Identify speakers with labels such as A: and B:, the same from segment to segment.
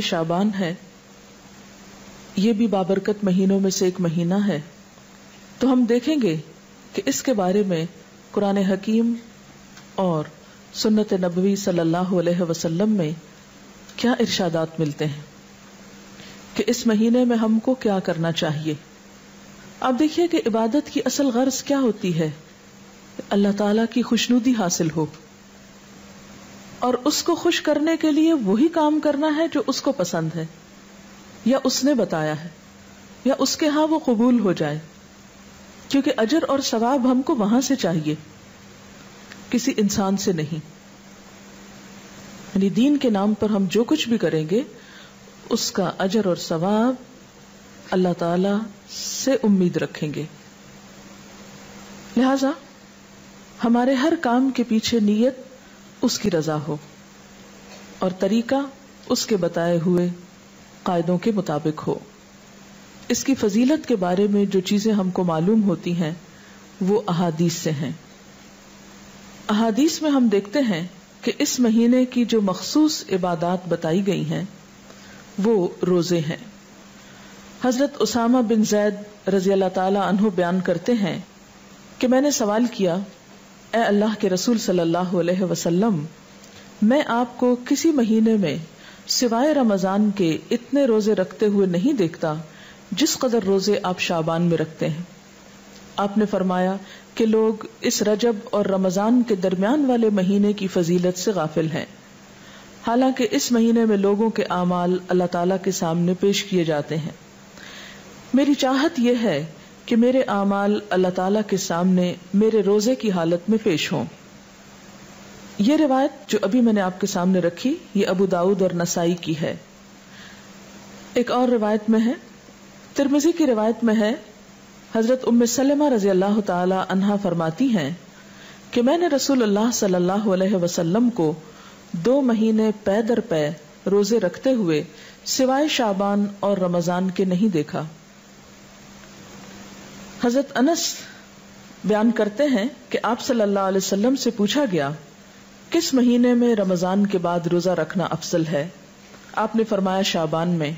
A: शाबान है। ये भी बाबरकत महीनों में से एक महीना है। तो हम देखेंगे कि इसके बारे में कुरान हकीम और सुन्नत नबवी सल्लल्लाहु अलैहि वसल्लम में क्या इरशादात मिलते हैं कि इस महीने में हमको क्या करना चाहिए। अब देखिए कि इबादत की असल गर्ज क्या होती है। अल्लाह ताला की खुशनुदी हासिल हो। और उसको खुश करने के लिए वही काम करना है जो उसको पसंद है। या उसने बताया है, या उसके यहाँ वो कबूल हो जाए। क्योंकि अजर और सवाब हमको वहाँ से चाहिए, किसी इंसान से नहीं। यानी दीन के नाम पर हम जो कुछ भी करेंगे, उसका अजर और सवाब अल्लाह ताला से उम्मीद रखेंगे। लिहाजा, हमारे हर काम के पीछे नीयत उसकी रजा हो और तरीका उसके बताए हुए कायदों के मुताबिक हो। इसकी फजीलत के बारे में जो चीज़ें हमको मालूम होती हैं, वो अहादीस से हैं। अहादीस में हम देखते हैं कि इस महीने की जो मखसूस इबादत बताई गई हैं, वो रोज़े हैं। हज़रत उसामा बिन जैद रज़ी अल्लाह ताला बयान करते हैं कि मैंने सवाल किया ए अल्लाह के रसूल सल्लल्लाहु अलैहि वसल्लम, मैं आपको किसी महीने में सिवाय रमज़ान के इतने रोज़े रखते हुए नहीं देखता जिस कदर रोज़े आप शाबान में रखते हैं। आपने फरमाया कि लोग इस रजब और रमज़ान के दरमियान वाले महीने की फजीलत से गाफिल हैं। हालाँकि इस महीने में लोगों के आमाल अल्लाह ताला के सामने पेश किए जाते हैं। मेरी चाहत यह है कि मेरे आमाल अल्लाह ताला के सामने मेरे रोज़े की हालत में पेश हों। ये रिवायत जो अभी मैंने आपके सामने रखी, ये अबू दाऊद और नसाई की है। एक और रिवायत में है। तिरमिजी की रिवायत में है, हज़रत उम्म सलमा रज़ी अल्लाह अनहा फरमाती हैं कि मैंने रसूल अल्लाह सल्लल्लाहु अलैहि वसल्लम को दो महीने पैदर पै रोज़े रखते हुए सिवाय शाबान और रमज़ान के नहीं देखा। हज़रत अनस बयान करते हैं कि आप सल्लल्लाहु अलैहि वसल्लम से पूछा गया, किस महीने में रमज़ान के बाद रोजा रखना अफसल है? आपने फरमाया शाबान में।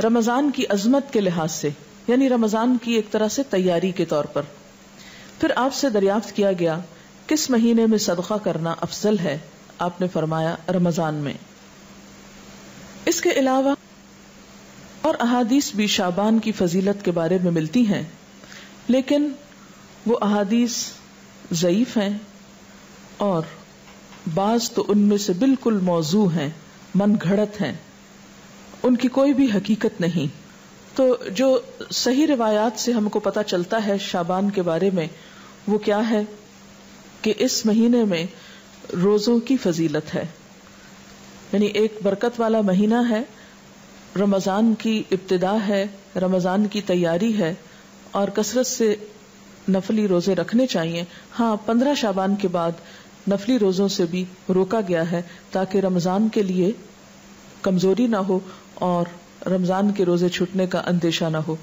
A: रमज़ान की अजमत के लिहाज से, यानी रमज़ान की एक तरह से तैयारी के तौर पर। फिर आपसे दरियाफ्त किया गया, किस महीने में सदका करना अफजल है? आपने फरमाया रमज़ान में। इसके अलावा और अहादीस भी शाबान की फजीलत के बारे में मिलती हैं। लेकिन वो अहादीस ज़यीफ हैं और बाज तो उनमें से बिल्कुल मौजू हैं मन घड़त हैं। उनकी कोई भी हकीकत नहीं। तो जो सही रिवायात से हमको पता चलता है शाबान के बारे में, वो क्या है कि इस महीने में रोजों की फजीलत है। यानी एक बरकत वाला महीना है, रमज़ान की इब्तदा है, रमज़ान की तैयारी है और कसरत से नफली रोज़े रखने चाहिए। हाँ पंद्रह शाबान के बाद नफली रोजों से भी रोका गया है, ताकि रमज़ान के लिए कमज़ोरी ना हो और रमज़ान के रोज़े छूटने का अंदेशा ना हो।